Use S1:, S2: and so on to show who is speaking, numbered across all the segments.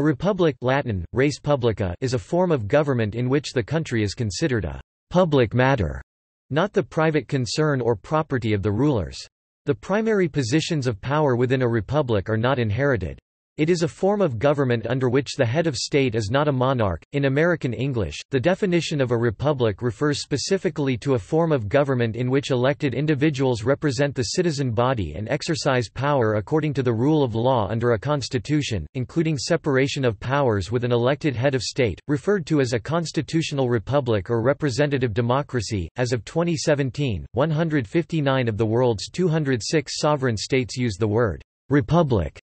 S1: A republic Latin, res publica is a form of government in which the country is considered a public matter, not the private concern or property of the rulers. The primary positions of power within a republic are not inherited. It is a form of government under which the head of state is not a monarch. In American English, the definition of a republic refers specifically to a form of government in which elected individuals represent the citizen body and exercise power according to the rule of law under a constitution, including separation of powers with an elected head of state, referred to as a constitutional republic or representative democracy. As of 2017, 159 of the world's 206 sovereign states use the word republic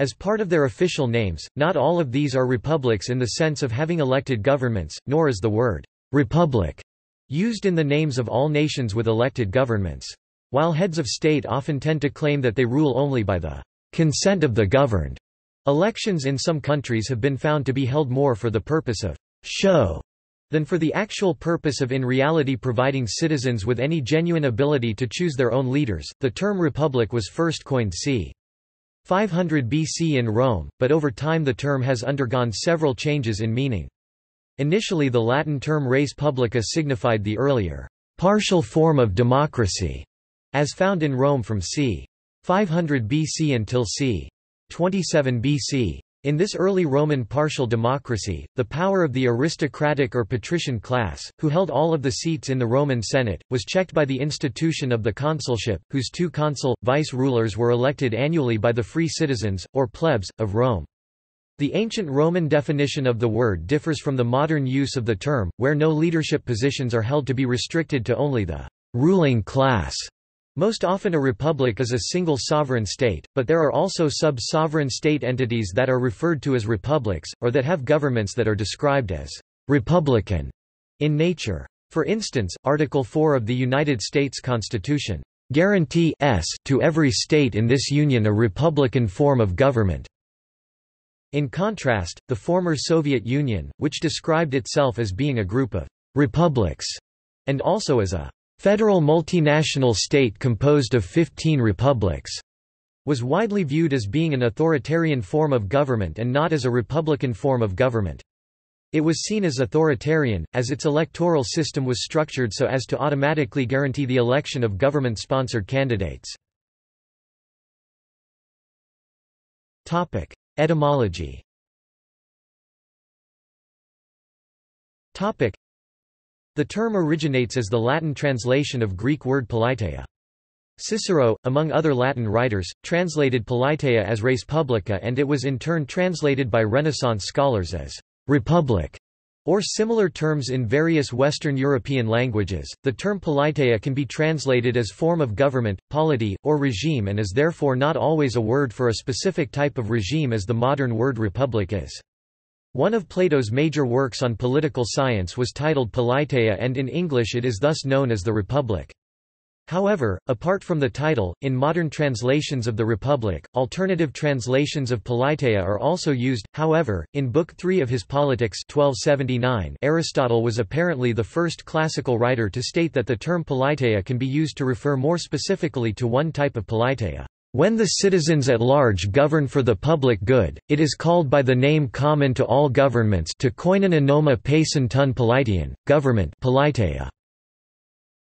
S1: as part of their official names, not all of these are republics in the sense of having elected governments, nor is the word «republic» used in the names of all nations with elected governments. While heads of state often tend to claim that they rule only by the «consent of the governed», elections in some countries have been found to be held more for the purpose of «show» than for the actual purpose of in reality providing citizens with any genuine ability to choose their own leaders. The term republic was first coined c. 500 BC in Rome, but over time the term has undergone several changes in meaning. Initially the Latin term res publica signified the earlier, partial form of democracy, as found in Rome from c. 500 BC until c. 27 BC. In this early Roman partial democracy, the power of the aristocratic or patrician class, who held all of the seats in the Roman Senate, was checked by the institution of the consulship, whose two consul, vice-rulers were elected annually by the free citizens, or plebs, of Rome. The ancient Roman definition of the word differs from the modern use of the term, where no leadership positions are held to be restricted to only the ruling class. Most often a republic is a single sovereign state, but there are also sub-sovereign state entities that are referred to as republics, or that have governments that are described as «republican» in nature. For instance, Article 4 of the United States Constitution guarantee s to every state in this union a republican form of government. In contrast, the former Soviet Union, which described itself as being a group of republics, and also as a federal multinational state composed of 15 republics, was widely viewed as being an authoritarian form of government and not as a republican form of government. It was seen as authoritarian, as its electoral system was structured so as to automatically guarantee the election of government-sponsored candidates. Etymology the term originates as the Latin translation of Greek word politeia. Cicero, among other Latin writers, translated politeia as res publica and it was in turn translated by Renaissance scholars as republic or similar terms in various Western European languages. The term politeia can be translated as form of government, polity, or regime and is therefore not always a word for a specific type of regime as the modern word republic is. One of Plato's major works on political science was titled Politeia and in English it is thus known as the Republic. However, apart from the title, in modern translations of the Republic, alternative translations of Politeia are also used. However, in Book 3 of his Politics 1279, Aristotle was apparently the first classical writer to state that the term Politeia can be used to refer more specifically to one type of Politeia. When the citizens at large govern for the public good, it is called by the name common to all governments to koinon anoma pacen tun politean, government politeia.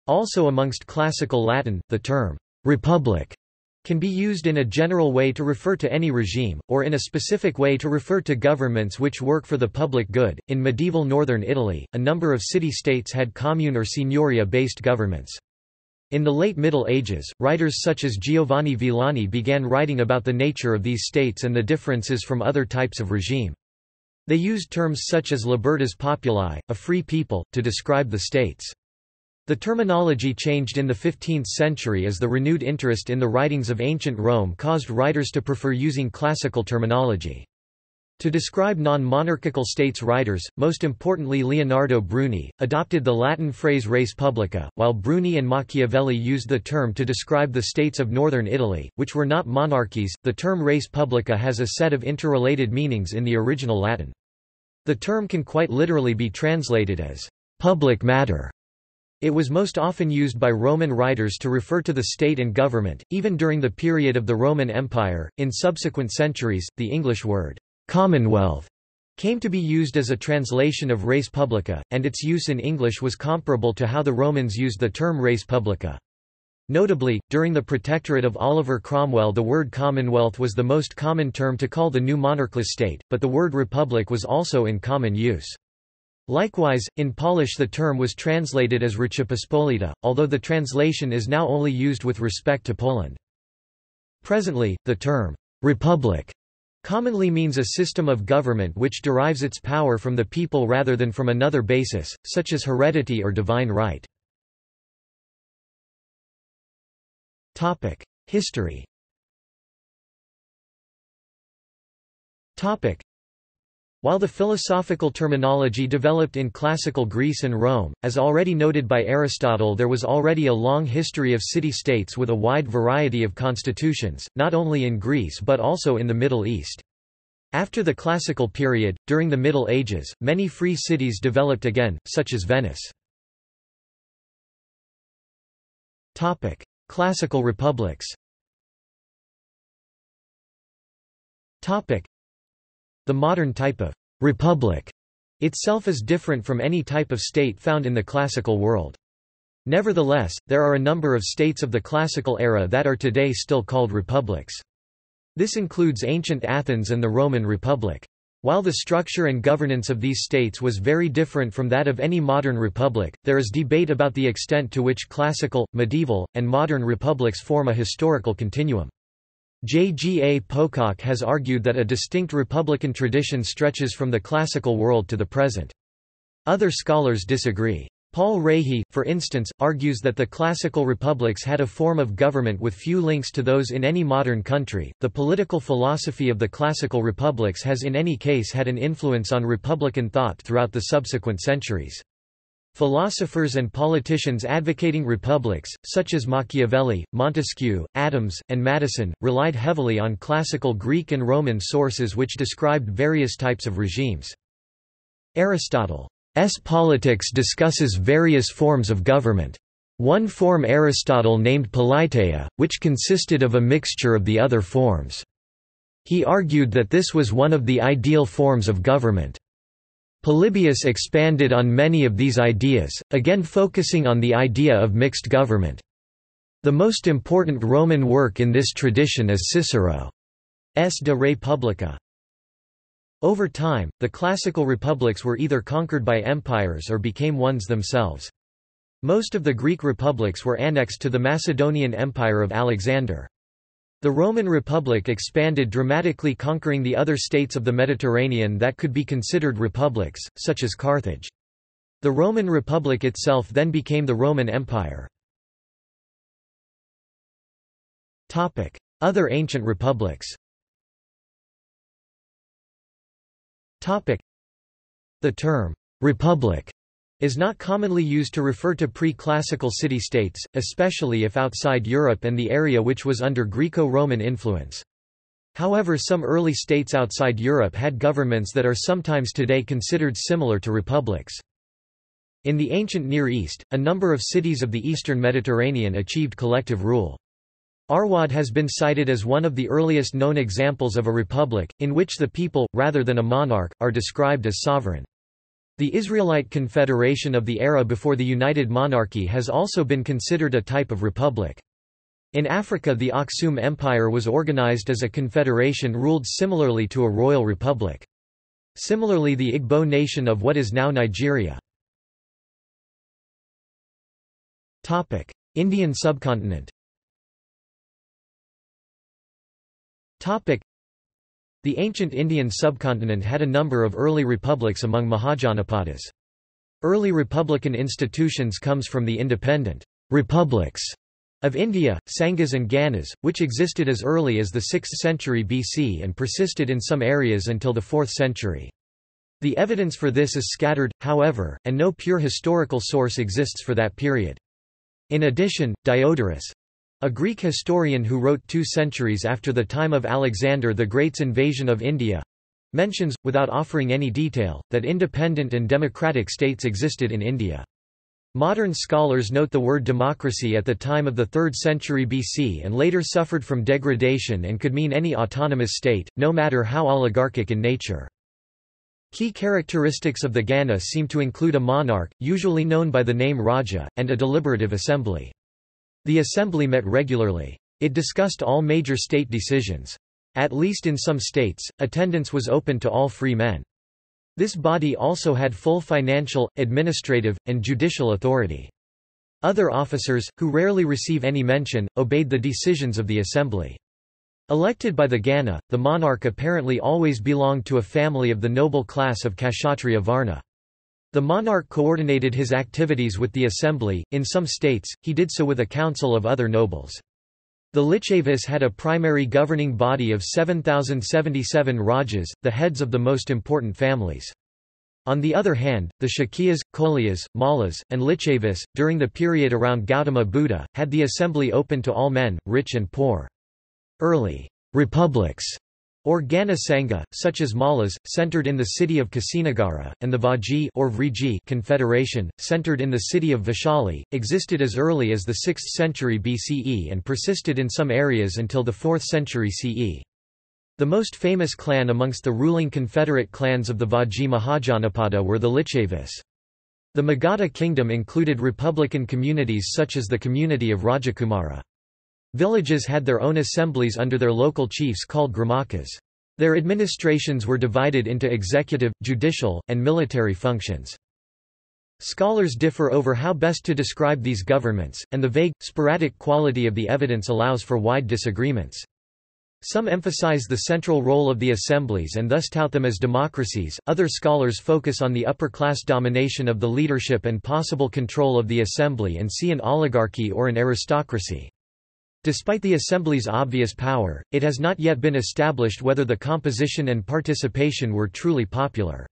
S1: Also amongst classical Latin, the term «republic» can be used in a general way to refer to any regime, or in a specific way to refer to governments which work for the public good. In medieval northern Italy, a number of city-states had commune or signoria-based governments. In the late Middle Ages, writers such as Giovanni Villani began writing about the nature of these states and the differences from other types of regime. They used terms such as libertas populi, a free people, to describe the states. The terminology changed in the 15th century as the renewed interest in the writings of ancient Rome caused writers to prefer using classical terminology. To describe non-monarchical states writers, most importantly Leonardo Bruni, adopted the Latin phrase res publica, while Bruni and Machiavelli used the term to describe the states of northern Italy, which were not monarchies. The term res publica has a set of interrelated meanings in the original Latin. The term can quite literally be translated as public matter. It was most often used by Roman writers to refer to the state and government, even during the period of the Roman Empire. In subsequent centuries, the English word Commonwealth came to be used as a translation of res publica, and its use in English was comparable to how the Romans used the term res publica. Notably, during the protectorate of Oliver Cromwell the word Commonwealth was the most common term to call the new monarchless state, but the word republic was also in common use. Likewise, in Polish the term was translated as Rzeczypospolita, although the translation is now only used with respect to Poland. Presently, the term republic commonly means a system of government which derives its power from the people rather than from another basis, such as heredity or divine right. History while the philosophical terminology developed in classical Greece and Rome, as already noted by Aristotle there was already a long history of city-states with a wide variety of constitutions, not only in Greece but also in the Middle East. After the classical period, during the Middle Ages, many free cities developed again, such as Venice. Classical republics the modern type of «republic» itself is different from any type of state found in the classical world. Nevertheless, there are a number of states of the classical era that are today still called republics. This includes ancient Athens and the Roman Republic. While the structure and governance of these states was very different from that of any modern republic, there is debate about the extent to which classical, medieval, and modern republics form a historical continuum. J. G. A. Pocock has argued that a distinct republican tradition stretches from the classical world to the present. Other scholars disagree. Paul Rahe, for instance, argues that the classical republics had a form of government with few links to those in any modern country. The political philosophy of the classical republics has in any case had an influence on republican thought throughout the subsequent centuries. Philosophers and politicians advocating republics, such as Machiavelli, Montesquieu, Adams, and Madison, relied heavily on classical Greek and Roman sources which described various types of regimes. Aristotle's politics discusses various forms of government. One form Aristotle named politeia, which consisted of a mixture of the other forms. He argued that this was one of the ideal forms of government. Polybius expanded on many of these ideas, again focusing on the idea of mixed government. The most important Roman work in this tradition is Cicero's De Re Publica. Over time, the classical republics were either conquered by empires or became ones themselves. Most of the Greek republics were annexed to the Macedonian Empire of Alexander. The Roman Republic expanded dramatically conquering the other states of the Mediterranean that could be considered republics, such as Carthage. The Roman Republic itself then became the Roman Empire. Other ancient republics The term, «republic» is not commonly used to refer to pre-classical city-states, especially if outside Europe and the area which was under Greco-Roman influence. However some early states outside Europe had governments that are sometimes today considered similar to republics. In the ancient Near East, a number of cities of the eastern Mediterranean achieved collective rule. Arwad has been cited as one of the earliest known examples of a republic, in which the people, rather than a monarch, are described as sovereign. The Israelite Confederation of the era before the United Monarchy has also been considered a type of republic. In Africa the Aksum Empire was organized as a confederation ruled similarly to a royal republic. Similarly the Igbo nation of what is now Nigeria. Indian subcontinent the ancient Indian subcontinent had a number of early republics among Mahajanapadas. Early republican institutions comes from the independent republics of India, Sanghas and Ganas, which existed as early as the 6th century BC and persisted in some areas until the 4th century. The evidence for this is scattered, however, and no pure historical source exists for that period. In addition, Diodorus, a Greek historian who wrote two centuries after the time of Alexander the Great's invasion of India mentions, without offering any detail, that independent and democratic states existed in India. Modern scholars note the word democracy at the time of the 3rd century BC and later suffered from degradation and could mean any autonomous state, no matter how oligarchic in nature. Key characteristics of the Gana seem to include a monarch, usually known by the name Raja, and a deliberative assembly. The assembly met regularly. It discussed all major state decisions. At least in some states, attendance was open to all free men. This body also had full financial, administrative, and judicial authority. Other officers, who rarely receive any mention, obeyed the decisions of the assembly. Elected by the Gana, the monarch apparently always belonged to a family of the noble class of Kshatriya Varna. The monarch coordinated his activities with the assembly, in some states, he did so with a council of other nobles. The Licchavis had a primary governing body of 7,077 rajas, the heads of the most important families. On the other hand, the Shakyas, Kolias, Mallas, and Licchavis, during the period around Gautama Buddha, had the assembly open to all men, rich and poor. Early republics or Gana Sangha, such as Mallas, centered in the city of Kusinagara, and the Vajji or Vriji Confederation, centered in the city of Vaishali, existed as early as the 6th century BCE and persisted in some areas until the 4th century CE. The most famous clan amongst the ruling confederate clans of the Vajji Mahajanapada were the Licchavis. The Magadha kingdom included republican communities such as the community of Rajakumara. Villages had their own assemblies under their local chiefs called gramakas. Their administrations were divided into executive, judicial, and military functions. Scholars differ over how best to describe these governments, and the vague, sporadic quality of the evidence allows for wide disagreements. Some emphasize the central role of the assemblies and thus tout them as democracies, other scholars focus on the upper-class domination of the leadership and possible control of the assembly and see an oligarchy or an aristocracy. Despite the Assembly's obvious power, it has not yet been established whether the composition and participation were truly popular.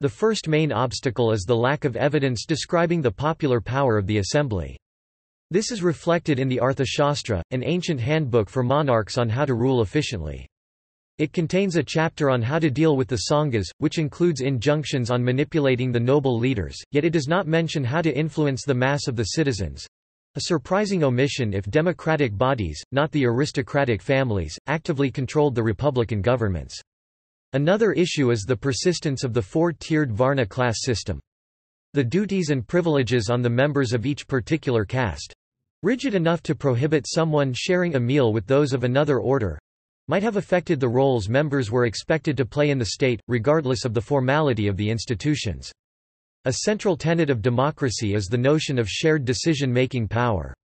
S1: The first main obstacle is the lack of evidence describing the popular power of the Assembly. This is reflected in the Arthashastra, an ancient handbook for monarchs on how to rule efficiently. It contains a chapter on how to deal with the Sanghas, which includes injunctions on manipulating the noble leaders, yet it does not mention how to influence the mass of the citizens. A surprising omission if democratic bodies, not the aristocratic families, actively controlled the republican governments. Another issue is the persistence of the four-tiered Varna class system. The duties and privileges on the members of each particular caste—rigid enough to prohibit someone sharing a meal with those of another order—might have affected the roles members were expected to play in the state, regardless of the formality of the institutions. A central tenet of democracy is the notion of shared decision-making power.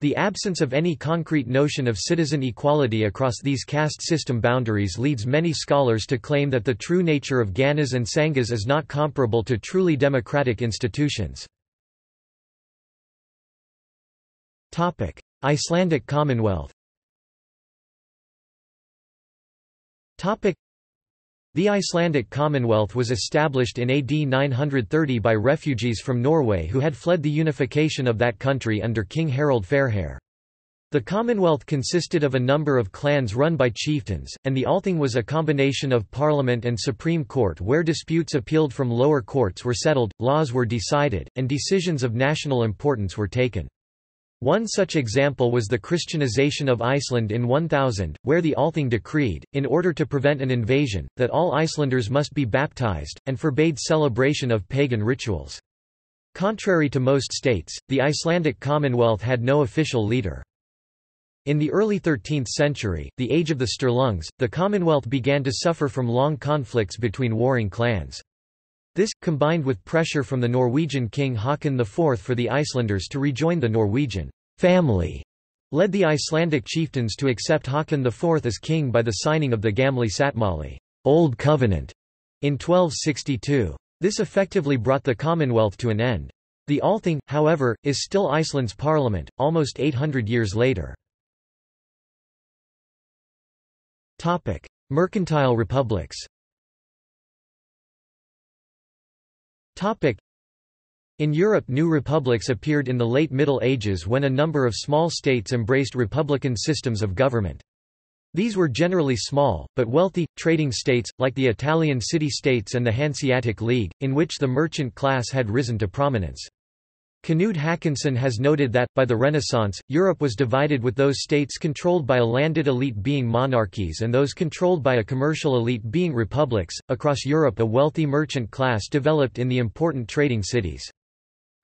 S1: The absence of any concrete notion of citizen equality across these caste system boundaries leads many scholars to claim that the true nature of Ganas and Sanghas is not comparable to truly democratic institutions. Icelandic Commonwealth the Icelandic Commonwealth was established in AD 930 by refugees from Norway who had fled the unification of that country under King Harald Fairhair. The Commonwealth consisted of a number of clans run by chieftains, and the Althing was a combination of parliament and supreme court where disputes appealed from lower courts were settled, laws were decided, and decisions of national importance were taken. One such example was the Christianization of Iceland in 1000, where the Althing decreed, in order to prevent an invasion, that all Icelanders must be baptized, and forbade celebration of pagan rituals. Contrary to most states, the Icelandic Commonwealth had no official leader. In the early 13th century, the age of the Sturlungs, the Commonwealth began to suffer from long conflicts between warring clans. This, combined with pressure from the Norwegian king Haakon IV for the Icelanders to rejoin the Norwegian family, led the Icelandic chieftains to accept Haakon IV as king by the signing of the Gamli Satmali Old Covenant in 1262. This effectively brought the Commonwealth to an end. The Althing, however, is still Iceland's parliament, almost 800 years later. Mercantile republics In Europe new republics appeared in the late Middle Ages when a number of small states embraced republican systems of government. These were generally small, but wealthy, trading states, like the Italian city-states and the Hanseatic League, in which the merchant class had risen to prominence. Knud Håkansson has noted that, by the Renaissance, Europe was divided with those states controlled by a landed elite being monarchies and those controlled by a commercial elite being republics. Across Europe, a wealthy merchant class developed in the important trading cities.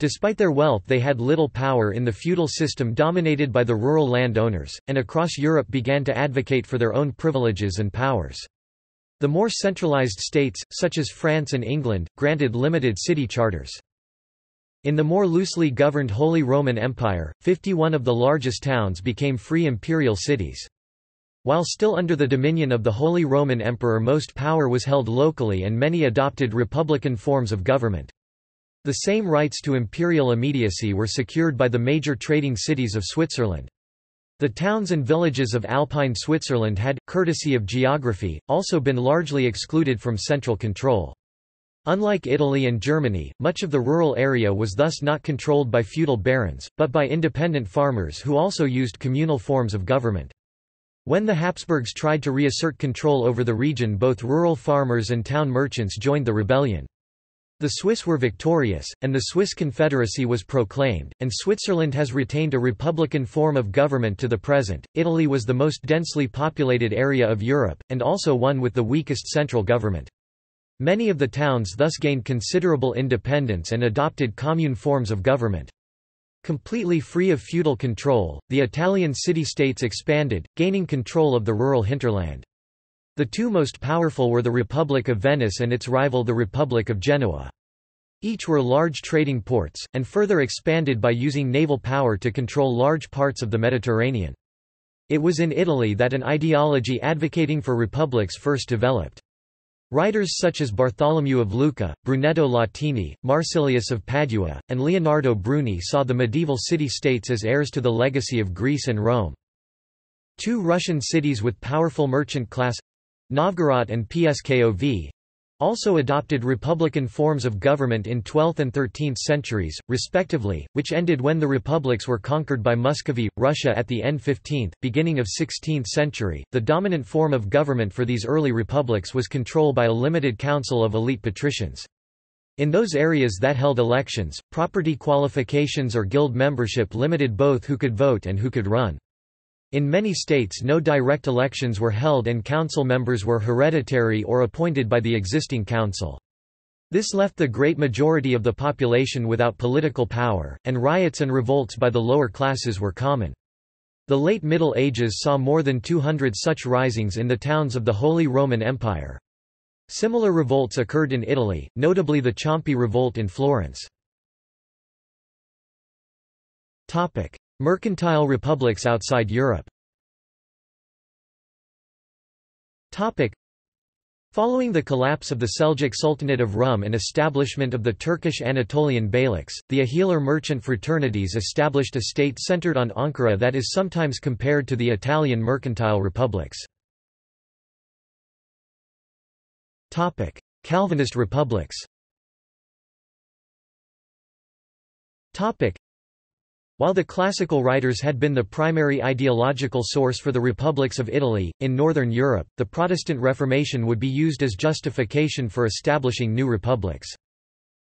S1: Despite their wealth they had little power in the feudal system dominated by the rural landowners, and across Europe began to advocate for their own privileges and powers. The more centralized states, such as France and England, granted limited city charters. In the more loosely governed Holy Roman Empire, 51 of the largest towns became free imperial cities. While still under the dominion of the Holy Roman Emperor most power was held locally and many adopted republican forms of government. The same rights to imperial immediacy were secured by the major trading cities of Switzerland. The towns and villages of Alpine Switzerland had, courtesy of geography, also been largely excluded from central control. Unlike Italy and Germany, much of the rural area was thus not controlled by feudal barons, but by independent farmers who also used communal forms of government. When the Habsburgs tried to reassert control over the region both rural farmers and town merchants joined the rebellion. The Swiss were victorious, and the Swiss Confederacy was proclaimed, and Switzerland has retained a republican form of government to the present. Italy was the most densely populated area of Europe, and also one with the weakest central government. Many of the towns thus gained considerable independence and adopted commune forms of government. Completely free of feudal control, the Italian city-states expanded, gaining control of the rural hinterland. The two most powerful were the Republic of Venice and its rival the Republic of Genoa. Each were large trading ports, and further expanded by using naval power to control large parts of the Mediterranean. It was in Italy that an ideology advocating for republics first developed. Writers such as Bartholomew of Lucca, Brunetto Latini, Marsilius of Padua, and Leonardo Bruni saw the medieval city-states as heirs to the legacy of Greece and Rome. Two Russian cities with powerful merchant class—Novgorod and Pskov, also adopted republican forms of government in 12th and 13th centuries, respectively, which ended when the republics were conquered by Muscovy, Russia at the end 15th, beginning of 16th century. The dominant form of government for these early republics was control by a limited council of elite patricians. In those areas that held elections, property qualifications or guild membership limited both who could vote and who could run. In many states no direct elections were held and council members were hereditary or appointed by the existing council. This left the great majority of the population without political power, and riots and revolts by the lower classes were common. The late Middle Ages saw more than 200 such risings in the towns of the Holy Roman Empire. Similar revolts occurred in Italy, notably the Ciompi revolt in Florence. Mercantile republics outside Europe. Following the collapse of the Seljuk Sultanate of Rum and establishment of the Turkish Anatolian beyliks, the Ahiler merchant fraternities established a state centered on Ankara that is sometimes compared to the Italian mercantile republics. Calvinist republics while the classical writers had been the primary ideological source for the republics of Italy, in Northern Europe, the Protestant Reformation would be used as justification for establishing new republics.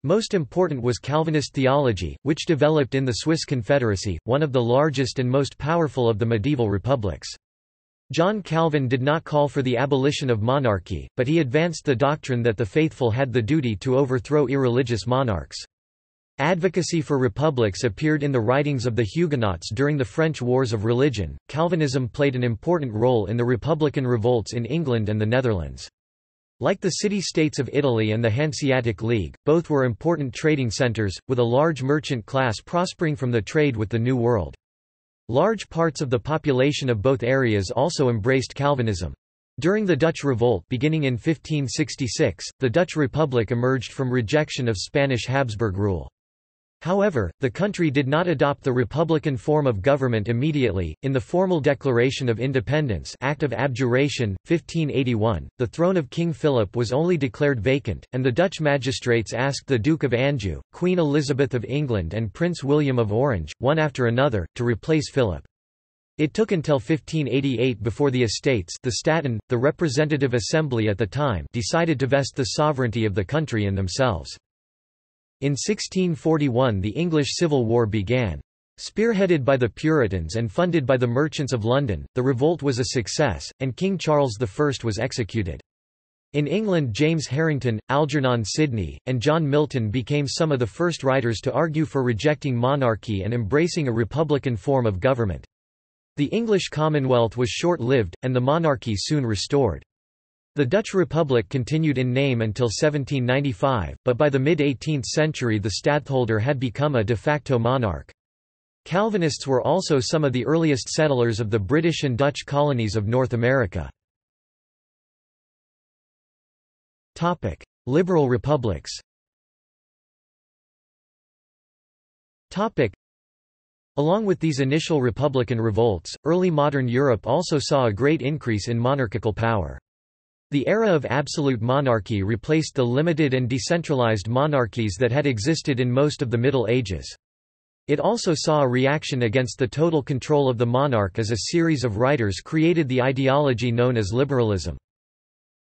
S1: Most important was Calvinist theology, which developed in the Swiss Confederacy, one of the largest and most powerful of the medieval republics. John Calvin did not call for the abolition of monarchy, but he advanced the doctrine that the faithful had the duty to overthrow irreligious monarchs. Advocacy for republics appeared in the writings of the Huguenots during the French Wars of Religion. Calvinism played an important role in the republican revolts in England and the Netherlands. Like the city-states of Italy and the Hanseatic League, both were important trading centres, with a large merchant class prospering from the trade with the New World. Large parts of the population of both areas also embraced Calvinism. During the Dutch Revolt beginning in 1566, the Dutch Republic emerged from rejection of Spanish Habsburg rule. However, the country did not adopt the republican form of government immediately. In the formal Declaration of Independence Act of Abjuration, 1581, the throne of King Philip was only declared vacant, and the Dutch magistrates asked the Duke of Anjou, Queen Elizabeth of England and Prince William of Orange, one after another, to replace Philip. It took until 1588 before the Estates the Staten, the representative assembly at the time decided to vest the sovereignty of the country in themselves. In 1641 the English Civil War began. Spearheaded by the Puritans and funded by the merchants of London, the revolt was a success, and King Charles I was executed. In England James Harrington, Algernon Sidney, and John Milton became some of the first writers to argue for rejecting monarchy and embracing a republican form of government. The English Commonwealth was short-lived, and the monarchy soon restored. The Dutch Republic continued in name until 1795, but by the mid-18th century the stadtholder had become a de facto monarch. Calvinists were also some of the earliest settlers of the British and Dutch colonies of North America. Liberal republics Along with these initial republican revolts, early modern Europe also saw a great increase in monarchical power. The era of absolute monarchy replaced the limited and decentralized monarchies that had existed in most of the Middle Ages. It also saw a reaction against the total control of the monarch as a series of writers created the ideology known as liberalism.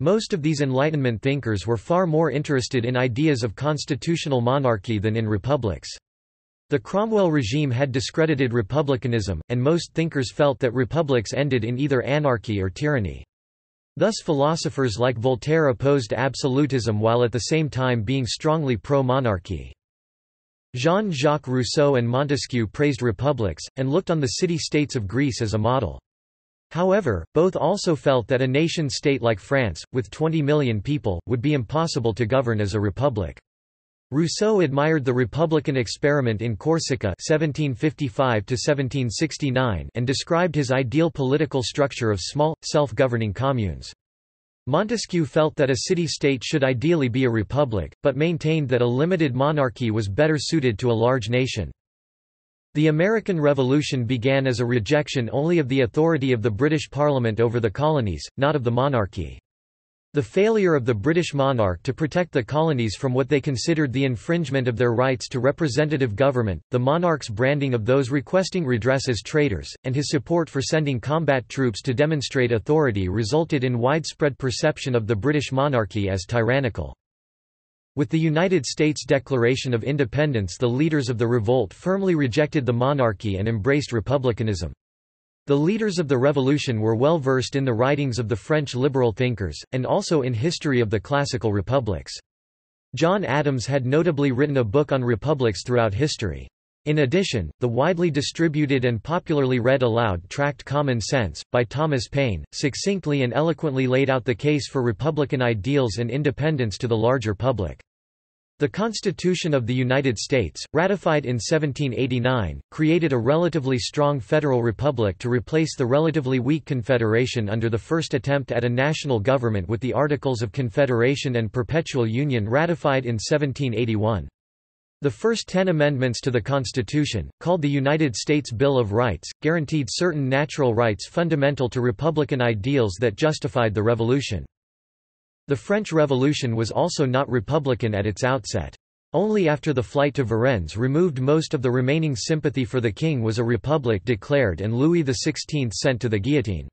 S1: Most of these Enlightenment thinkers were far more interested in ideas of constitutional monarchy than in republics. The Cromwell regime had discredited republicanism, and most thinkers felt that republics ended in either anarchy or tyranny. Thus philosophers like Voltaire opposed absolutism while at the same time being strongly pro-monarchy. Jean-Jacques Rousseau and Montesquieu praised republics, and looked on the city-states of Greece as a model. However, both also felt that a nation-state like France, with 20 million people, would be impossible to govern as a republic. Rousseau admired the republican experiment in Corsica 1755 and described his ideal political structure of small, self-governing communes. Montesquieu felt that a city-state should ideally be a republic, but maintained that a limited monarchy was better suited to a large nation. The American Revolution began as a rejection only of the authority of the British Parliament over the colonies, not of the monarchy. The failure of the British monarch to protect the colonies from what they considered the infringement of their rights to representative government, the monarch's branding of those requesting redress as traitors, and his support for sending combat troops to demonstrate authority resulted in widespread perception of the British monarchy as tyrannical. With the United States Declaration of Independence the leaders of the revolt firmly rejected the monarchy and embraced republicanism. The leaders of the revolution were well versed in the writings of the French liberal thinkers, and also in history of the classical republics. John Adams had notably written a book on republics throughout history. In addition, the widely distributed and popularly read aloud tract Common Sense, by Thomas Paine, succinctly and eloquently laid out the case for republican ideals and independence to the larger public. The Constitution of the United States, ratified in 1789, created a relatively strong federal republic to replace the relatively weak Confederation under the first attempt at a national government with the Articles of Confederation and Perpetual Union ratified in 1781. The first ten amendments to the Constitution, called the United States Bill of Rights, guaranteed certain natural rights fundamental to republican ideals that justified the Revolution. The French Revolution was also not republican at its outset. Only after the flight to Varennes removed most of the remaining sympathy for the king was a republic declared and Louis XVI sent to the guillotine.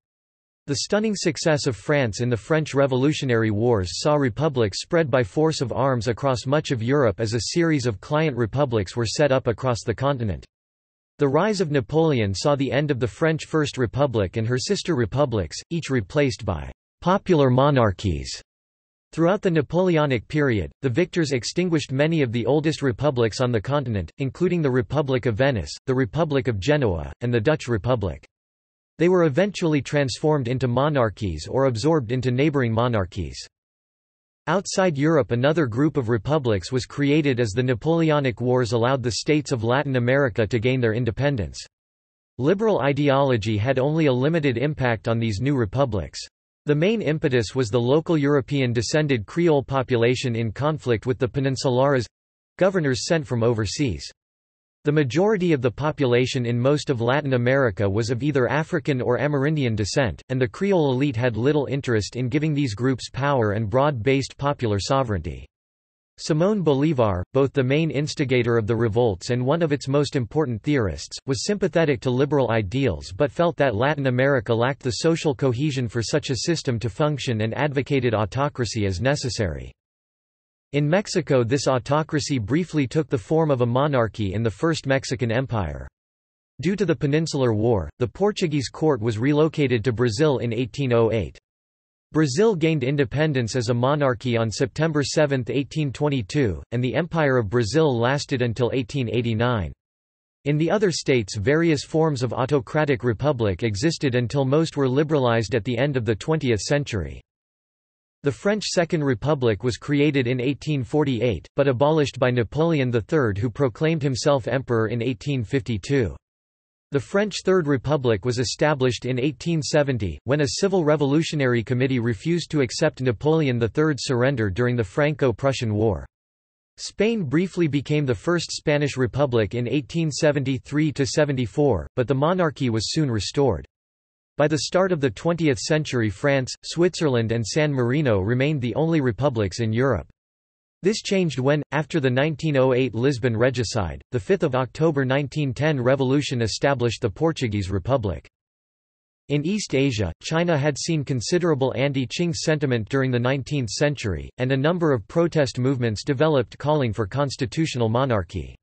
S1: The stunning success of France in the French Revolutionary Wars saw republics spread by force of arms across much of Europe as a series of client republics were set up across the continent. The rise of Napoleon saw the end of the French First Republic and her sister republics, each replaced by popular monarchies. Throughout the Napoleonic period, the victors extinguished many of the oldest republics on the continent, including the Republic of Venice, the Republic of Genoa, and the Dutch Republic. They were eventually transformed into monarchies or absorbed into neighboring monarchies. Outside Europe another group of republics was created as the Napoleonic Wars allowed the states of Latin America to gain their independence. Liberal ideology had only a limited impact on these new republics. The main impetus was the local European-descended Creole population in conflict with the Peninsulares—governors sent from overseas. The majority of the population in most of Latin America was of either African or Amerindian descent, and the Creole elite had little interest in giving these groups power and broad-based popular sovereignty. Simón Bolívar, both the main instigator of the revolts and one of its most important theorists, was sympathetic to liberal ideals but felt that Latin America lacked the social cohesion for such a system to function and advocated autocracy as necessary. In Mexico this autocracy briefly took the form of a monarchy in the First Mexican Empire. Due to the Peninsular War, the Portuguese court was relocated to Brazil in 1808. Brazil gained independence as a monarchy on September 7, 1822, and the Empire of Brazil lasted until 1889. In the other states various forms of autocratic republic existed until most were liberalized at the end of the 20th century. The French Second Republic was created in 1848, but abolished by Napoleon III who proclaimed himself emperor in 1852. The French Third Republic was established in 1870, when a civil revolutionary committee refused to accept Napoleon III's surrender during the Franco-Prussian War. Spain briefly became the First Spanish Republic in 1873–74, but the monarchy was soon restored. By the start of the 20th century France, Switzerland and San Marino remained the only republics in Europe. This changed when, after the 1908 Lisbon regicide, the 5 October 1910 revolution established the Portuguese Republic. In East Asia, China had seen considerable anti-Qing sentiment during the 19th century, and a number of protest movements developed calling for constitutional monarchy.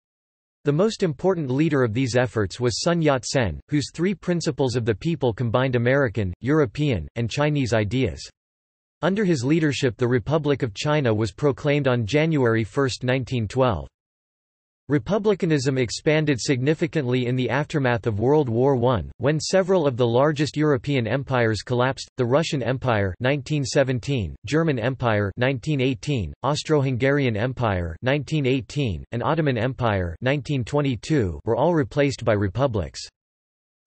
S1: The most important leader of these efforts was Sun Yat-sen, whose three principles of the people combined American, European, and Chinese ideas. Under his leadership the Republic of China was proclaimed on January 1, 1912. Republicanism expanded significantly in the aftermath of World War I, when several of the largest European empires collapsed, the Russian Empire 1917, German Empire 1918, Austro-Hungarian Empire 1918, and Ottoman Empire 1922 were all replaced by republics.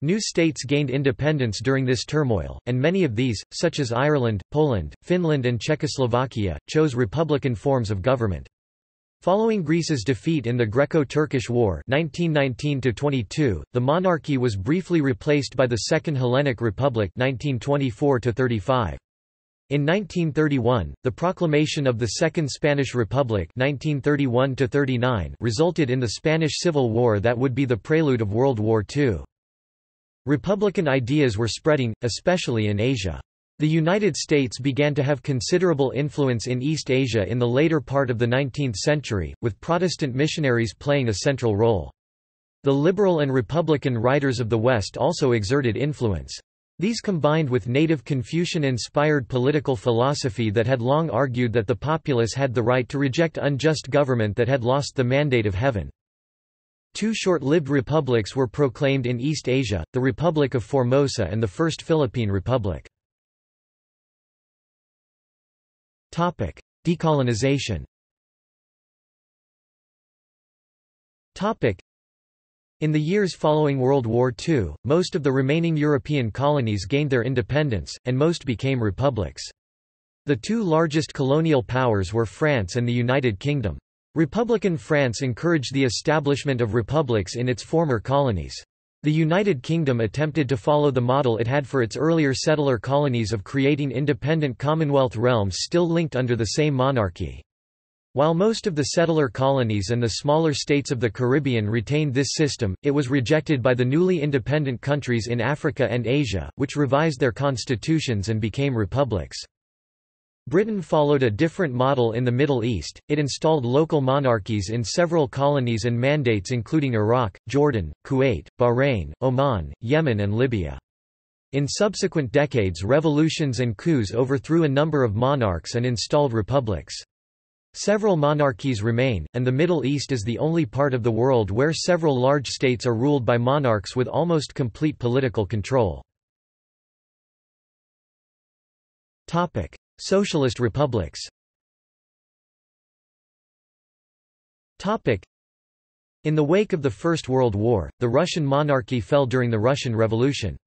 S1: New states gained independence during this turmoil, and many of these, such as Ireland, Poland, Finland and Czechoslovakia, chose republican forms of government. Following Greece's defeat in the Greco-Turkish War 1919 the monarchy was briefly replaced by the Second Hellenic Republic 1924 -35. In 1931, the proclamation of the Second Spanish Republic 1931 resulted in the Spanish Civil War that would be the prelude of World War II. Republican ideas were spreading, especially in Asia. The United States began to have considerable influence in East Asia in the later part of the 19th century, with Protestant missionaries playing a central role. The liberal and Republican writers of the West also exerted influence. These combined with native Confucian-inspired political philosophy that had long argued that the populace had the right to reject unjust government that had lost the mandate of heaven. Two short-lived republics were proclaimed in East Asia, the Republic of Formosa and the First Philippine Republic. Decolonization in the years following World War II, most of the remaining European colonies gained their independence, and most became republics. The two largest colonial powers were France and the United Kingdom. Republican France encouraged the establishment of republics in its former colonies. The United Kingdom attempted to follow the model it had for its earlier settler colonies of creating independent Commonwealth realms still linked under the same monarchy. While most of the settler colonies and the smaller states of the Caribbean retained this system, it was rejected by the newly independent countries in Africa and Asia, which revised their constitutions and became republics. Britain followed a different model in the Middle East, it installed local monarchies in several colonies and mandates including Iraq, Jordan, Kuwait, Bahrain, Oman, Yemen and Libya. In subsequent decades revolutions and coups overthrew a number of monarchs and installed republics. Several monarchies remain, and the Middle East is the only part of the world where several large states are ruled by monarchs with almost complete political control. Socialist republics In the wake of the First World War, the Russian monarchy fell during the Russian Revolution.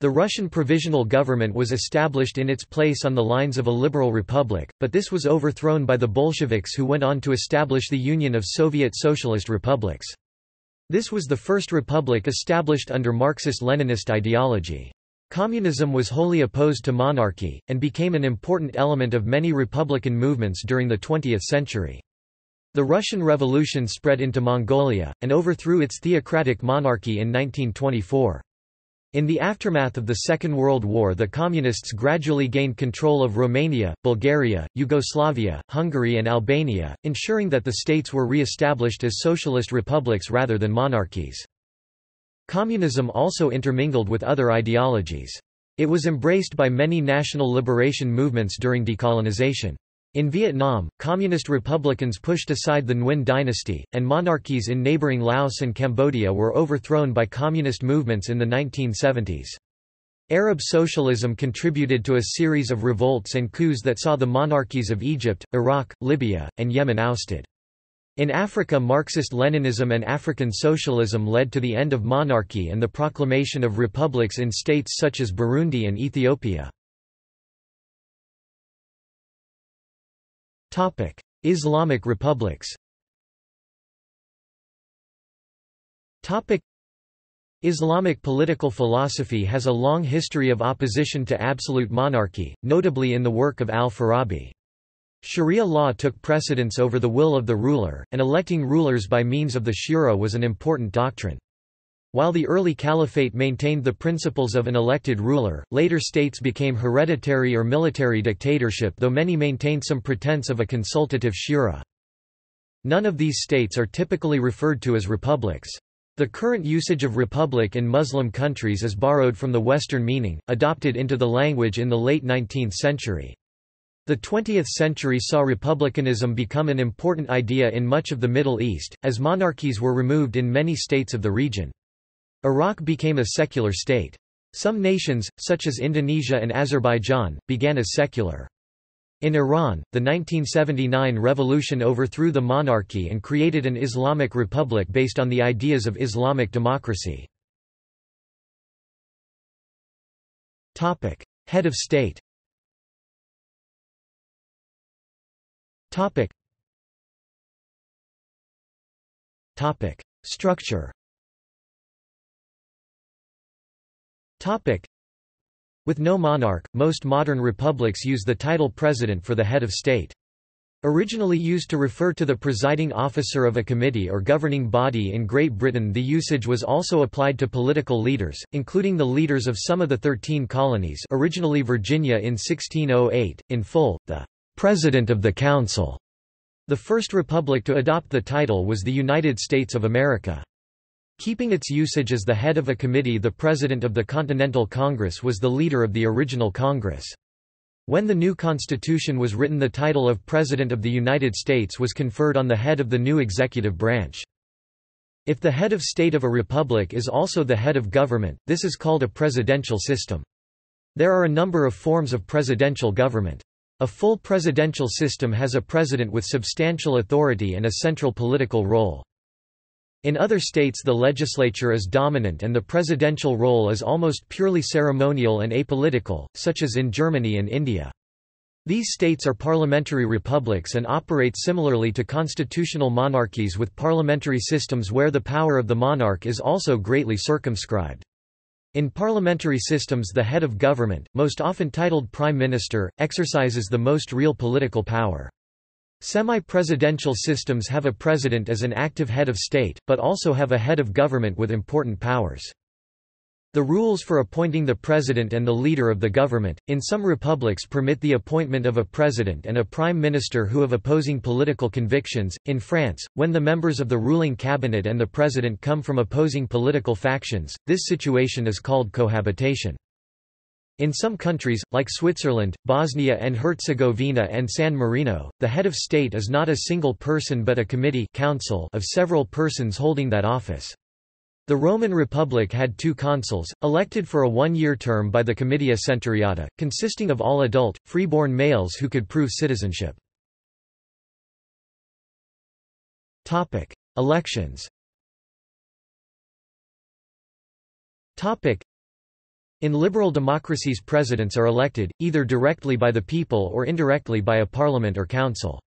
S1: The Russian Provisional Government was established in its place on the lines of a liberal republic, but this was overthrown by the Bolsheviks who went on to establish the Union of Soviet Socialist Republics. This was the first republic established under Marxist-Leninist ideology. Communism was wholly opposed to monarchy, and became an important element of many republican movements during the 20th century. The Russian Revolution spread into Mongolia, and overthrew its theocratic monarchy in 1924. In the aftermath of the Second World War the Communists gradually gained control of Romania, Bulgaria, Yugoslavia, Hungary and Albania, ensuring that the states were re-established as socialist republics rather than monarchies. Communism also intermingled with other ideologies. It was embraced by many national liberation movements during decolonization. In Vietnam, communist republicans pushed aside the Nguyen dynasty, and monarchies in neighboring Laos and Cambodia were overthrown by communist movements in the 1970s. Arab socialism contributed to a series of revolts and coups that saw the monarchies of Egypt, Iraq, Libya, and Yemen ousted. In Africa Marxist-Leninism and African socialism led to the end of monarchy and the proclamation of republics in states such as Burundi and Ethiopia. Islamic republics. Islamic political philosophy has a long history of opposition to absolute monarchy, notably in the work of al-Farabi. Sharia law took precedence over the will of the ruler, and electing rulers by means of the shura was an important doctrine. While the early caliphate maintained the principles of an elected ruler, later states became hereditary or military dictatorship though many maintained some pretense of a consultative shura. None of these states are typically referred to as republics. The current usage of republic in Muslim countries is borrowed from the Western meaning, adopted into the language in the late 19th century. The 20th century saw republicanism become an important idea in much of the Middle East, as monarchies were removed in many states of the region. Iraq became a secular state. Some nations, such as Indonesia and Azerbaijan, began as secular. In Iran, the 1979 revolution overthrew the monarchy and created an Islamic republic based on the ideas of Islamic democracy. Head of state Structure Topic. With no monarch, most modern republics use the title president for the head of state. Originally used to refer to the presiding officer of a committee or governing body in Great Britain the usage was also applied to political leaders, including the leaders of some of the Thirteen Colonies originally Virginia in 1608, in full, the "'President of the Council". The first republic to adopt the title was the United States of America. Keeping its usage as the head of a committee the President of the Continental Congress was the leader of the original Congress. When the new Constitution was written the title of President of the United States was conferred on the head of the new executive branch. If the head of state of a republic is also the head of government, this is called a presidential system. There are a number of forms of presidential government. A full presidential system has a president with substantial authority and a central political role. In other states the legislature is dominant and the presidential role is almost purely ceremonial and apolitical, such as in Germany and India. These states are parliamentary republics and operate similarly to constitutional monarchies with parliamentary systems where the power of the monarch is also greatly circumscribed. In parliamentary systems the head of government, most often titled prime minister, exercises the most real political power. Semi-presidential systems have a president as an active head of state, but also have a head of government with important powers. The rules for appointing the president and the leader of the government, in some republics permit the appointment of a president and a prime minister who have opposing political convictions. In France, when the members of the ruling cabinet and the president come from opposing political factions, this situation is called cohabitation. In some countries, like Switzerland, Bosnia and Herzegovina and San Marino, the head of state is not a single person but a committee council of several persons holding that office. The Roman Republic had two consuls, elected for a one-year term by the Comitia Centuriata, consisting of all adult, freeborn males who could prove citizenship. Elections in liberal democracies presidents are elected, either directly by the people or indirectly by a parliament or council.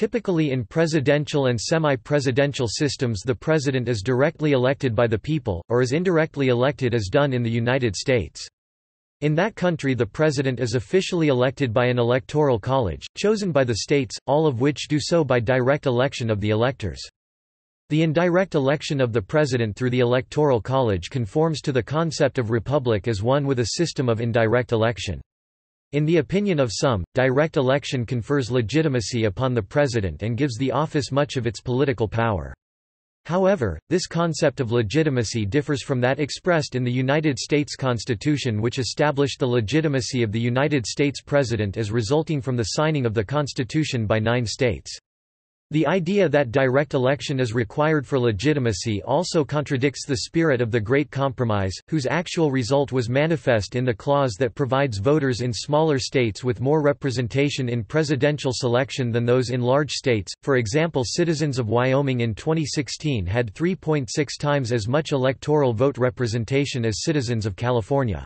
S1: Typically in presidential and semi-presidential systems the president is directly elected by the people, or is indirectly elected as done in the United States. In that country the president is officially elected by an electoral college, chosen by the states, all of which do so by direct election of the electors. The indirect election of the president through the Electoral College conforms to the concept of republic as one with a system of indirect election. In the opinion of some, direct election confers legitimacy upon the president and gives the office much of its political power. However, this concept of legitimacy differs from that expressed in the United States Constitution which established the legitimacy of the United States President as resulting from the signing of the Constitution by nine states. The idea that direct election is required for legitimacy also contradicts the spirit of the Great Compromise, whose actual result was manifest in the clause that provides voters in smaller states with more representation in presidential selection than those in large states. For example, citizens of Wyoming in 2016 had 3.6 times as much electoral vote representation as citizens of California.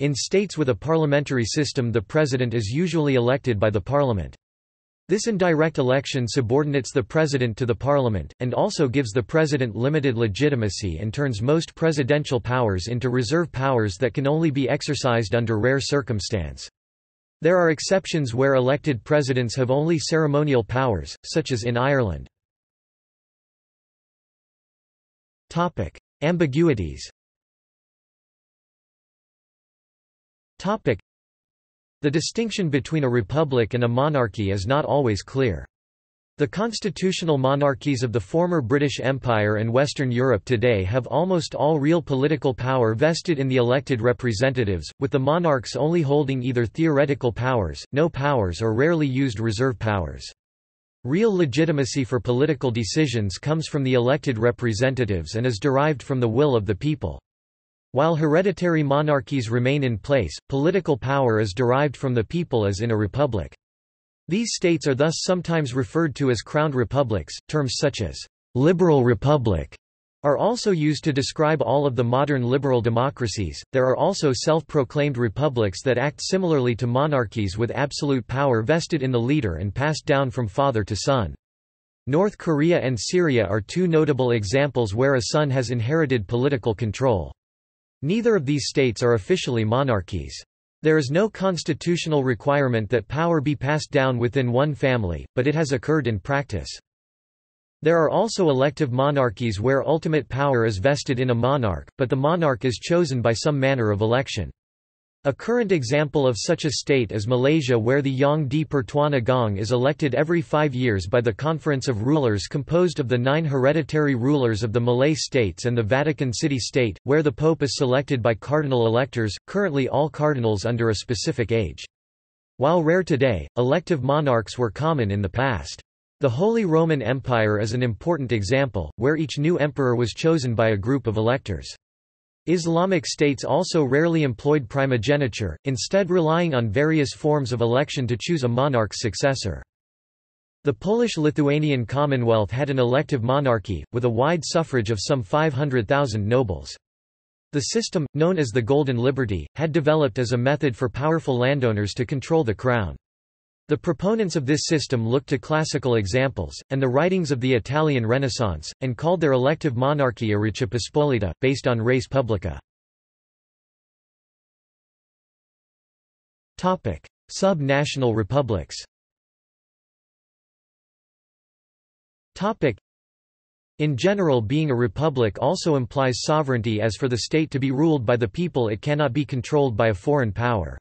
S1: In states with a parliamentary system the president is usually elected by the parliament. This indirect election subordinates the president to the parliament, and also gives the president limited legitimacy and turns most presidential powers into reserve powers that can only be exercised under rare circumstance. There are exceptions where elected presidents have only ceremonial powers, such as in Ireland. Ambiguities the distinction between a republic and a monarchy is not always clear. The constitutional monarchies of the former British Empire and Western Europe today have almost all real political power vested in the elected representatives, with the monarchs only holding either theoretical powers, no powers or rarely used reserve powers. Real legitimacy for political decisions comes from the elected representatives and is derived from the will of the people. While hereditary monarchies remain in place, political power is derived from the people as in a republic. These states are thus sometimes referred to as crowned republics. Terms such as liberal republic are also used to describe all of the modern liberal democracies. There are also self proclaimed republics that act similarly to monarchies with absolute power vested in the leader and passed down from father to son. North Korea and Syria are two notable examples where a son has inherited political control. Neither of these states are officially monarchies. There is no constitutional requirement that power be passed down within one family, but it has occurred in practice. There are also elective monarchies where ultimate power is vested in a monarch, but the monarch is chosen by some manner of election. A current example of such a state is Malaysia where the Yang di Pertuan Agong is elected every five years by the Conference of Rulers composed of the nine hereditary rulers of the Malay states and the Vatican City State, where the Pope is selected by cardinal electors, currently all cardinals under a specific age. While rare today, elective monarchs were common in the past. The Holy Roman Empire is an important example, where each new emperor was chosen by a group of electors. Islamic states also rarely employed primogeniture, instead relying on various forms of election to choose a monarch's successor. The Polish-Lithuanian Commonwealth had an elective monarchy, with a wide suffrage of some 500,000 nobles. The system, known as the Golden Liberty, had developed as a method for powerful landowners to control the crown. The proponents of this system looked to classical examples, and the writings of the Italian Renaissance, and called their elective monarchy a Pospolita, based on res publica. Sub-national republics in general being a republic also implies sovereignty as for the state to be ruled by the people it cannot be controlled by a foreign power.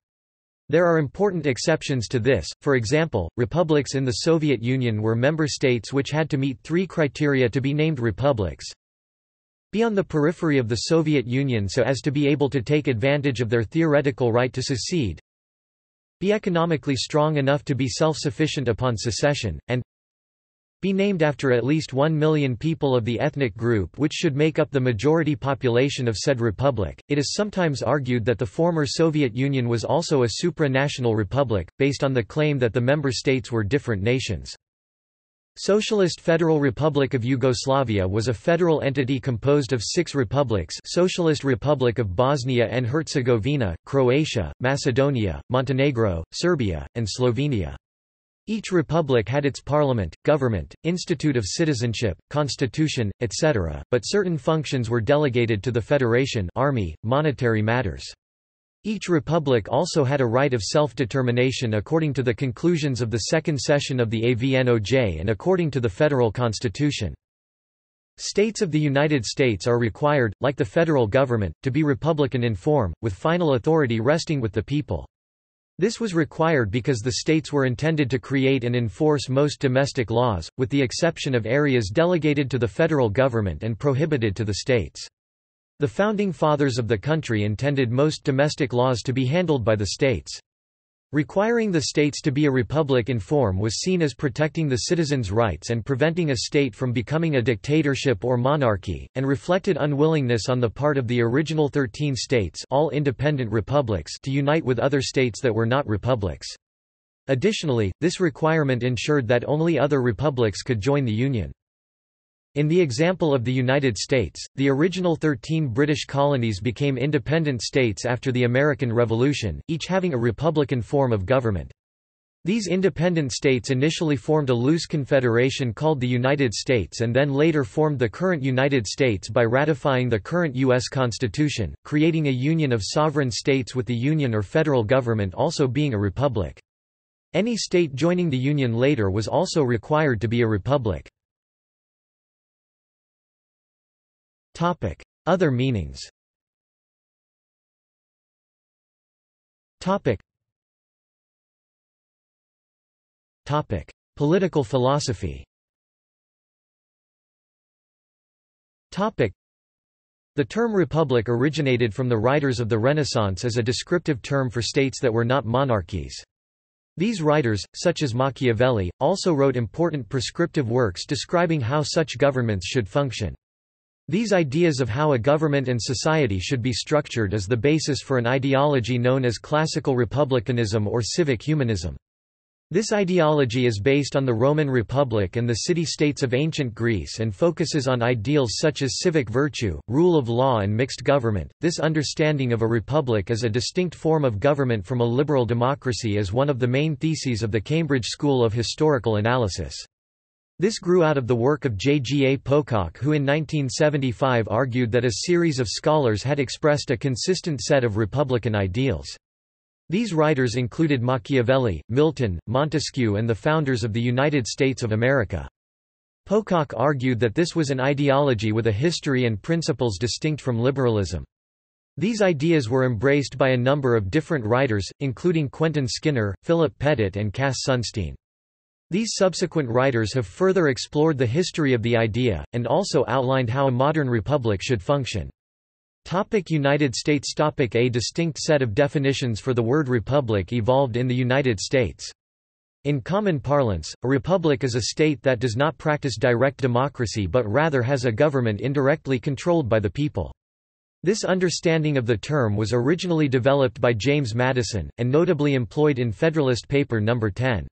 S1: There are important exceptions to this, for example, republics in the Soviet Union were member states which had to meet three criteria to be named republics. Be on the periphery of the Soviet Union so as to be able to take advantage of their theoretical right to secede. Be economically strong enough to be self-sufficient upon secession, and be named after at least one million people of the ethnic group which should make up the majority population of said republic. It is sometimes argued that the former Soviet Union was also a supranational republic, based on the claim that the member states were different nations. Socialist Federal Republic of Yugoslavia was a federal entity composed of six republics Socialist Republic of Bosnia and Herzegovina, Croatia, Macedonia, Montenegro, Serbia, and Slovenia. Each republic had its parliament, government, institute of citizenship, constitution, etc., but certain functions were delegated to the federation army, monetary matters. Each republic also had a right of self-determination according to the conclusions of the second session of the AVNOJ and according to the federal constitution. States of the United States are required, like the federal government, to be republican in form, with final authority resting with the people. This was required because the states were intended to create and enforce most domestic laws, with the exception of areas delegated to the federal government and prohibited to the states. The Founding Fathers of the country intended most domestic laws to be handled by the states. Requiring the states to be a republic in form was seen as protecting the citizens' rights and preventing a state from becoming a dictatorship or monarchy, and reflected unwillingness on the part of the original thirteen states all independent republics to unite with other states that were not republics. Additionally, this requirement ensured that only other republics could join the Union. In the example of the United States, the original 13 British colonies became independent states after the American Revolution, each having a republican form of government. These independent states initially formed a loose confederation called the United States and then later formed the current United States by ratifying the current U.S. Constitution, creating a union of sovereign states with the Union or federal government also being a republic. Any state joining the Union later was also required to be a republic. Other meanings. Political philosophy. The term republic originated from the writers of the Renaissance as a descriptive term for states that were not monarchies. These writers, such as Machiavelli, also wrote important prescriptive works describing how such governments should function. These ideas of how a government and society should be structured is the basis for an ideology known as classical republicanism or civic humanism. This ideology is based on the Roman Republic and the city-states of ancient Greece and focuses on ideals such as civic virtue, rule of law and mixed government. This understanding of a republic as a distinct form of government from a liberal democracy is one of the main theses of the Cambridge School of Historical Analysis. This grew out of the work of J. G. A. Pocock who in 1975 argued that a series of scholars had expressed a consistent set of republican ideals. These writers included Machiavelli, Milton, Montesquieu and the founders of the United States of America. Pocock argued that this was an ideology with a history and principles distinct from liberalism. These ideas were embraced by a number of different writers, including Quentin Skinner, Philip Pettit and Cass Sunstein. These subsequent writers have further explored the history of the idea, and also outlined how a modern republic should function. Topic United States Topic A distinct set of definitions for the word republic evolved in the United States. In common parlance, a republic is a state that does not practice direct democracy but rather has a government indirectly controlled by the people. This understanding of the term was originally developed by James Madison, and notably employed in Federalist Paper No. 10.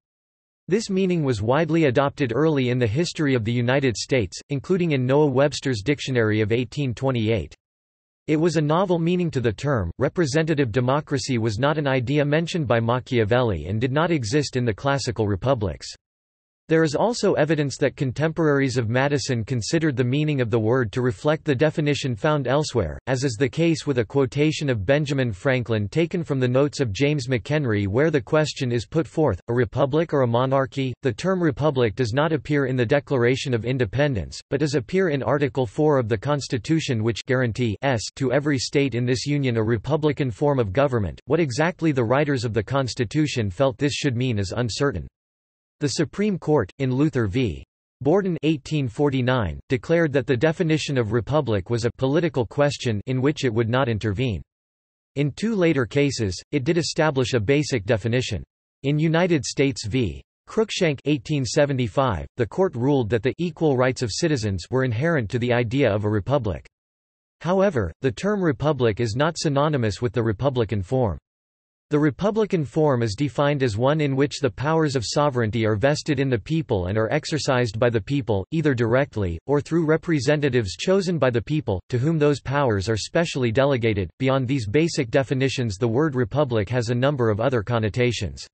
S1: This meaning was widely adopted early in the history of the United States, including in Noah Webster's Dictionary of 1828. It was a novel meaning to the term. Representative democracy was not an idea mentioned by Machiavelli and did not exist in the classical republics. There is also evidence that contemporaries of Madison considered the meaning of the word to reflect the definition found elsewhere, as is the case with a quotation of Benjamin Franklin taken from the notes of James McHenry where the question is put forth, a republic or a monarchy? The term republic does not appear in the Declaration of Independence, but does appear in Article 4 of the Constitution which guarantee s to every state in this union a republican form of government. What exactly the writers of the Constitution felt this should mean is uncertain. The Supreme Court, in Luther v. Borden 1849, declared that the definition of republic was a political question in which it would not intervene. In two later cases, it did establish a basic definition. In United States v. Cruikshank 1875, the court ruled that the equal rights of citizens were inherent to the idea of a republic. However, the term republic is not synonymous with the republican form. The republican form is defined as one in which the powers of sovereignty are vested in the people and are exercised by the people, either directly, or through representatives chosen by the people, to whom those powers are specially delegated. Beyond these basic definitions, the word republic has a number of other connotations.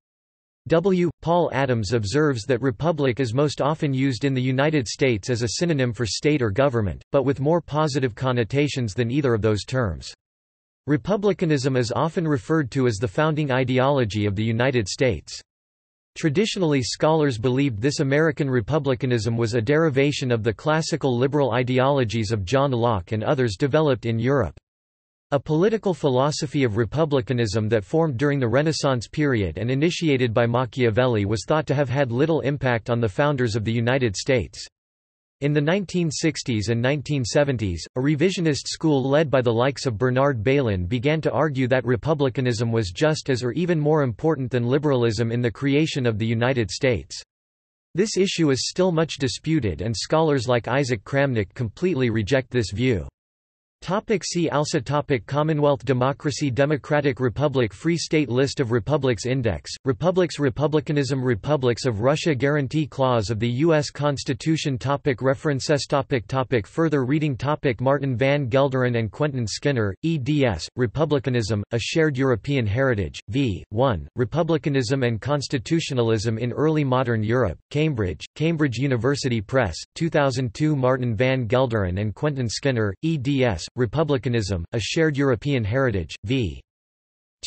S1: W. Paul Adams observes that republic is most often used in the United States as a synonym for state or government, but with more positive connotations than either of those terms. Republicanism is often referred to as the founding ideology of the United States. Traditionally scholars believed this American republicanism was a derivation of the classical liberal ideologies of John Locke and others developed in Europe. A political philosophy of republicanism that formed during the Renaissance period and initiated by Machiavelli was thought to have had little impact on the founders of the United States. In the 1960s and 1970s, a revisionist school led by the likes of Bernard Bailyn began to argue that republicanism was just as or even more important than liberalism in the creation of the United States. This issue is still much disputed and scholars like Isaac Kramnick completely reject this view. Topic see also topic Commonwealth Democracy Democratic Republic Free State List of republics Index, Republics Republicanism Republics of Russia Guarantee Clause of the U.S. Constitution topic References topic topic Further reading topic Martin van Gelderen and Quentin Skinner, eds, Republicanism, A Shared European Heritage, v. 1, Republicanism and Constitutionalism in Early Modern Europe, Cambridge, Cambridge University Press, 2002 Martin van Gelderen and Quentin Skinner, eds, Republicanism, A Shared European Heritage, v.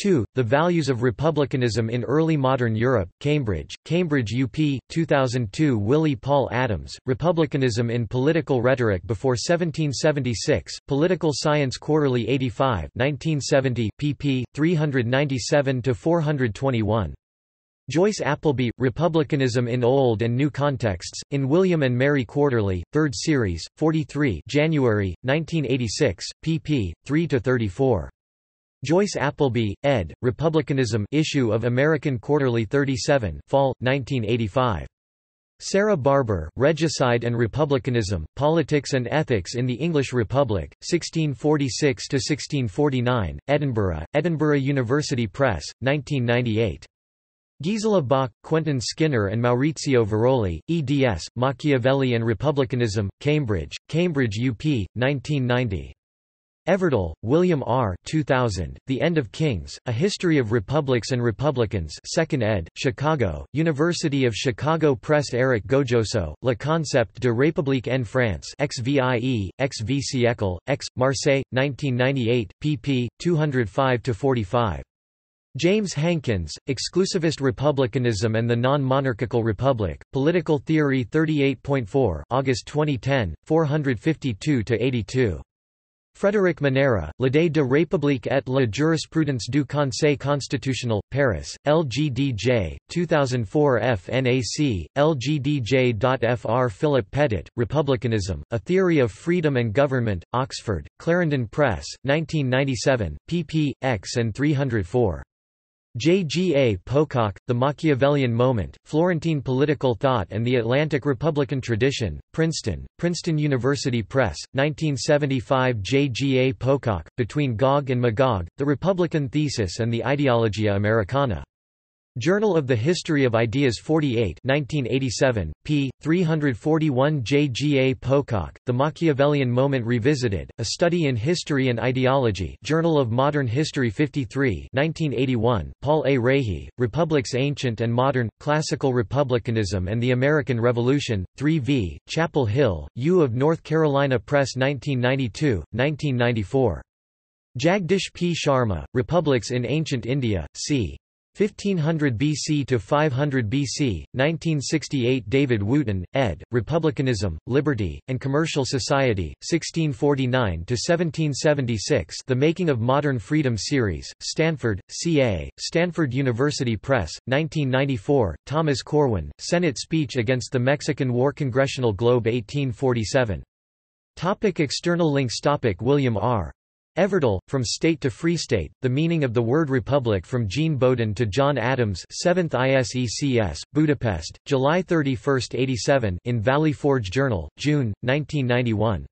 S1: 2. The Values of Republicanism in Early Modern Europe, Cambridge, Cambridge UP, 2002 Willi Paul Adams, Republicanism in Political Rhetoric Before 1776, Political Science Quarterly 85 1970, pp. 397–421. Joyce Appleby, Republicanism in Old and New Contexts, in William and Mary Quarterly, 3rd Series, 43 January, 1986, pp. 3–34. Joyce Appleby, ed., Republicanism issue of American Quarterly 37 Fall, 1985. Sarah Barber, Regicide and Republicanism, Politics and Ethics in the English Republic, 1646–1649, Edinburgh, Edinburgh University Press, 1998. Gisela Bock, Quentin Skinner and Maurizio Viroli, eds, Machiavelli and Republicanism, Cambridge, Cambridge UP, 1990. Everdell, William R. 2000, The End of Kings, A History of Republics and Republicans 2nd ed., Chicago, University of Chicago Press Eric Gojoso, Le Concept de République en France XVIE, XV siècle, X, Marseille, 1998, pp. 205–45. James Hankins, Exclusivist Republicanism and the Non-Monarchical Republic, Political Theory 38.4 August 2010, 452–82. Frédéric Monera, L'idée de république et la jurisprudence du Conseil constitutionnel, Paris, LGDJ, 2004 FNAC, LGDJ.fr Philip Pettit, Republicanism, A Theory of Freedom and Government, Oxford, Clarendon Press, 1997, pp. x and 304. J. G. A. Pocock, The Machiavellian Moment, Florentine Political Thought and the Atlantic Republican Tradition, Princeton, Princeton University Press, 1975 J. G. A. Pocock, Between Gog and Magog, The Republican Thesis and the Ideologia Americana. Journal of the History of Ideas 48 1987, p. 341 J. G. A. Pocock, The Machiavellian Moment Revisited, A Study in History and Ideology Journal of Modern History 53 1981, Paul A. Rahe, Republics Ancient and Modern, Classical Republicanism and the American Revolution, 3 v. Chapel Hill, U of North Carolina Press 1992, 1994. Jagdish P. Sharma, Republics in Ancient India, c. 1500 BC to 500 BC, 1968 David Wootton, ed., Republicanism, Liberty, and Commercial Society, 1649 to 1776. The Making of Modern Freedom Series, Stanford, CA, Stanford University Press, 1994, Thomas Corwin, Senate Speech Against the Mexican War Congressional Globe 1847. Topic external links Topic William R. Everdell, From State to Free State, The Meaning of the Word Republic from Jean Bodin to John Adams 7th ISECS, Budapest, July 31, 87 in Valley Forge Journal, June, 1991.